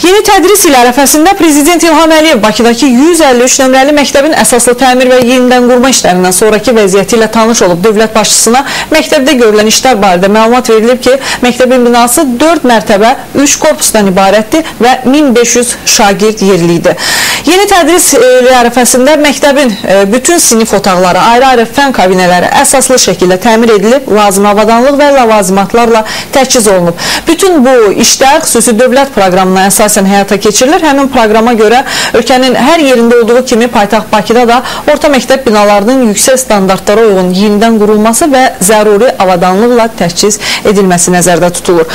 Yeni tədris ili ərəfəsində Prezident İlham Əliyev Bakıdakı 153 nömrəli məktəbin əsaslı təmir və yenidən qurma işlərindən sonraki vəziyyəti ilə tanış olub. Dövlət başçısına məktəbdə görülən işlər barədə məlumat verilib ki, məktəbin binası 4 mərtəbə, 3 korpusdan ibarətdir və 1500 şagird yerlidir. Yeni tədris ili ərəfəsində məktəbin e, bütün sinif otaqları, ayrı-ayrı fən kabinələri əsaslı şəkildə təmir edilib, lazım avadanlıq və ləvazimatlarla təchiz olunub. Bütün bu işlər xüsusi dövlət proqramına əsasən həyata keçirilir. Həmin proqrama görə ölkənin hər yerində olduğu kimi paytaxt Bakıda da orta məktəb binalarının yüksək standartlara uyğun yenidən qurulması və zəruri avadanlıqla təchiz edilməsi nəzərdə tutulur.